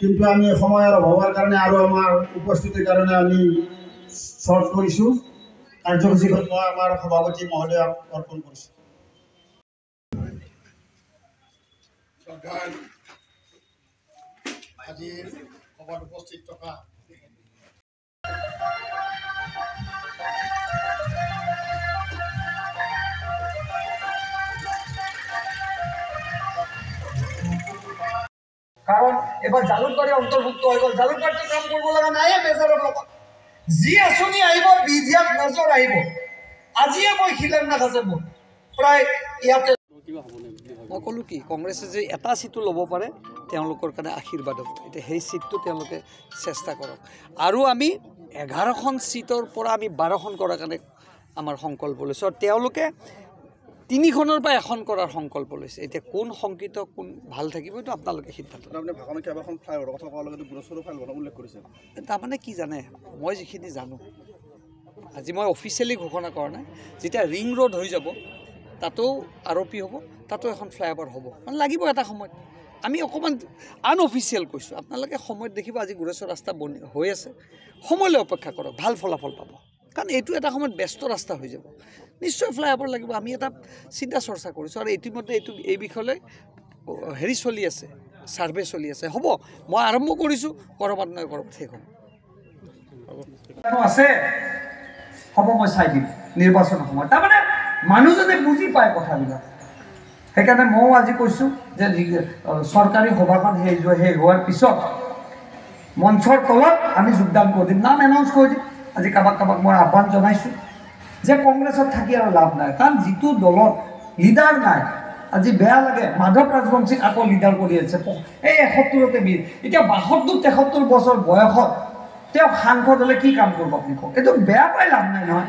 কিন্তু আমি সময়ৰ অভাৱৰ কাৰণে আৰু আমাৰ উপস্থিতিৰ কাৰণে আমি শ্বৰ্ট কৰিছোঁ। কাৰ্যসূচীখন মই আমাৰ সভাপতি মহোদয়ক অৰ্পণ কৰিছোঁ। শ্ৰদ্ধাৰ আজিৰ সভাত উপস্থিত থকা কাৰণ এবাৰ জালুকবাৰী অন্তৰ্ভুক্ত হৈ গ'ল। জালুকবাৰীটো কাম কৰিব লগা নাইয়ে মেজৰৰ লগত যি আঁচনি আহিব বিধিয়াত মেজৰ আহিব আজিয়ে মই শিলান্যাস আছে মোৰ। প্ৰায় ইয়াতে মই ক'লোঁ কি কংগ্ৰেছে যে এটা ছিটো ল'ব পাৰে তেওঁলোকৰ কাৰণে আশীৰ্বাদ হ'ব। এতিয়া সেই ছিটটো তেওঁলোকে চেষ্টা কৰক। আৰু আমি এঘাৰখন ছিটৰ পৰা আমি বাৰখন কৰাৰ কাৰণে আমাৰ সংকল্প লৈছোঁ। আৰু তেওঁলোকে তিনিখনৰ পৰা এখন কৰাৰ সংকল্প লৈছে। এতিয়া কোন শংকিত কোন ভাল থাকিব এইটো আপোনালোকে সিদ্ধান্ত তাৰমানে কি জানে? মই যিখিনি জানো আজি মই অফিচিয়েলি ঘোষণা কৰা নাই। যেতিয়া ৰিং ৰোড হৈ যাব তাতো আৰপি হ'ব তাতো এখন ফ্লাইঅভাৰ হ'ব। মানে লাগিব এটা সময়ত। আমি অকণমান আনঅফিচিয়েল কৈছোঁ। আপোনালোকে সময়ত দেখিব আজি গোৰেশ্বৰ ৰাস্তা বনি হৈ আছে। সময়লৈ অপেক্ষা কৰক ভাল ফলাফল পাব। কাৰণ এইটো এটা সময়ত ব্যস্ত ৰাস্তা হৈ যাব। নিশ্চয় ফ্লাইঅভাৰ লাগিব। আমি এটা চিন্তা চৰ্চা কৰিছোঁ। আৰু ইতিমধ্যে এইটো এই বিষয়লৈ হেৰি চলি আছে ছাৰ্ভে চলি আছে। হ'ব মই আৰম্ভ কৰিছোঁ। ক'ৰবাত নহয় ক'ৰবাত শেষ হ'ব। আছে। হ'ব মই চাই দিম। নিৰ্বাচনৰ সময়ত। তাৰমানে মানুহজনে বুজি পায় কথাবিলাক। সেইকাৰণে ময়ো আজি কৈছোঁ যে চৰকাৰী সভাখন শেষ হৈ- শেষ হোৱাৰ পিছত মঞ্চৰ তলত আমি যোগদান কৰি দিম। নাম এনাউন্স কৰি দিম। আজি কাৰোবাক কাৰোবাক মই আহ্বান জনাইছোঁ যে কংগ্ৰেছত থাকি আৰু লাভ নাই। কাৰণ যিটো দলত লিডাৰ নাই আজি বেয়া লাগে। মাধৱ ৰাজবংশীক আকৌ লিডাৰ কৰি আছে। এই এসত্তৰতে বীৰ এতিয়া বাসত্তৰ তেসত্তৰ বছৰ বয়সত তেওঁ সাংসদ হ'লে কি কাম কৰিব আপুনি কওক? এইটো বেয়া পাই লাভ নাই নহয়।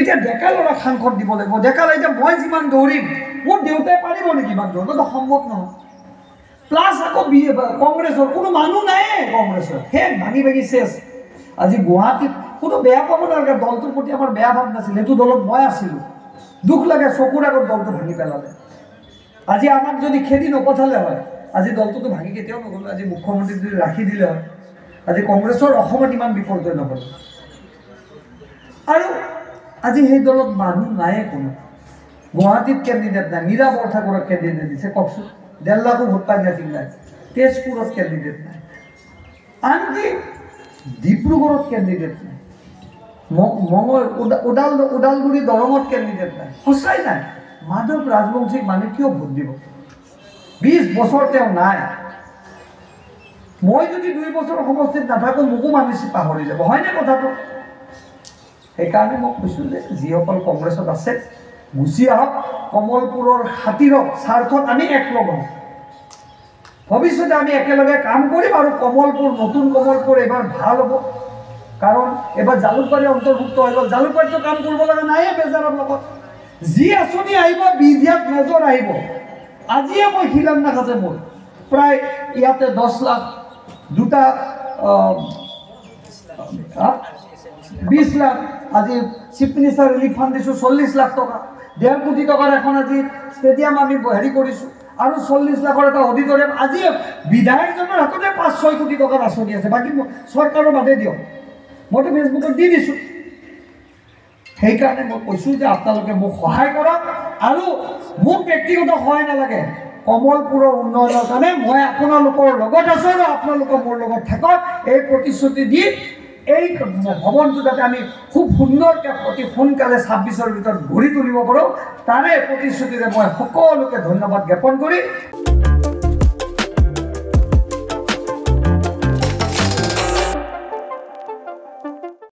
এতিয়া ডেকা ল'ৰাক সাংসদ দিব লাগিব। ডেকা ল'ৰা এতিয়া মই যিমান দৌৰিম মোৰ দেউতাই পাৰিব নেকি ইমান দৌৰিবতো সম্ভৱ নহয়। প্লাছ আকৌ বি কংগ্ৰেছৰ কোনো মানুহ নাইয়ে কংগ্ৰেছৰ। শেষ ভাঙি ভাঙি চেচ। আজি গুৱাহাটীত কোনো বেয়া পাব নালাগে দলটোৰ প্ৰতি আমাৰ বেয়া ভাৱ নাছিল। সেইটো দলত মই আছিলোঁ। দুখ লাগে চকুৰ আগত দলটো ভাঙি পেলালে। আজি আমাক যদি খেদি নপঠালে হয় আজি দলটোতো ভাঙি কেতিয়াও নগ'লো আজি মুখ্যমন্ত্ৰী যদি ৰাখি দিলে হয় আজি কংগ্ৰেছৰ অসমত ইমান বিপৰ্যয় নহ'ল। আৰু আজি সেই দলত মানুহ নাইয়ে কোনো। গুৱাহাটীত কেণ্ডিডেট নাই মীৰা বৰঠাকুৰক কেণ্ডিডেট দিছে কওকচোন। ডেৰ লাখো ভোট পাই ঠিক নাই তেজপুৰত কেণ্ডিডেট নাই আনকি ডিব্ৰুগড়ত কেণ্ডিডেট নাই মঙল ওদা- ওদাল ওদালগুৰি দৰঙত কেণ্ডিডেট নাই সঁচাই নাই। মাধৱ ৰাজবংশীক মানে কিয় ভোট দিব? বিছ বছৰ তেওঁ নাই। মই যদি দুই বছৰ সমষ্টিত নাথাকোঁ মোকো মানুহ পাহৰি যাব। হয়নে কথাটো? সেইকাৰণে মই কৈছোঁ যে যিসকল কংগ্ৰেছত আছে গুচি আহক কমলপুৰৰ খাতিৰত স্বাৰ্থত আমি একলগ হওঁ ভৱিষ্যতে আমি একেলগে কাম কৰিম আৰু কমলপুৰ নতুন কমলপুৰ এইবাৰ ভাল হ'ব। কাৰণ এইবাৰ জালুকবাৰী অন্তৰ্ভুক্ত হৈ গ'ল। জালুকবাৰীটো কাম কৰিব লগা নাইয়ে বেজাৰৰ লগত। যি আঁচনি আহিব বিধিয়াত মেজৰ আহিব। আজিয়ে মই শিলান্যাস আছে মোৰ। প্ৰায় ইয়াতে দহ লাখ দুটা বিছ লাখ আজি চিফ মিনিষ্টাৰ ৰিলিফ ফাণ্ড দিছোঁ চল্লিছ লাখ টকা। ডেৰ কোটি টকাৰ এখন আজি ষ্টেডিয়াম আমি হেৰি কৰিছোঁ। আৰু চল্লিছ লাখৰ এটা অডিটৰিয়াম আজি বিধায়কজনৰ হাততে পাঁচ ছয় কোটি টকাৰ আঁচনি আছে। বাকী চৰকাৰৰ বাদে দিয়ক। মইতো ফেচবুকত দি দিছোঁ। সেইকাৰণে মই কৈছোঁ যে আপোনালোকে মোক সহায় কৰক আৰু মোক ব্যক্তিগত সহায় নালাগে। কমলপুৰৰ উন্নয়নৰ কাৰণে মই আপোনালোকৰ লগত আছোঁ আৰু আপোনালোকে মোৰ লগত থাকক। এই প্ৰতিশ্ৰুতি দি এই ভৱনটো যাতে আমি খুব সুন্দৰকৈ অতি সোনকালে ছাব্বিছৰ ভিতৰত গঢ়ি তুলিব পাৰোঁ তাৰে প্ৰতিশ্ৰুতিৰে মই সকলোকে ধন্যবাদ জ্ঞাপন কৰি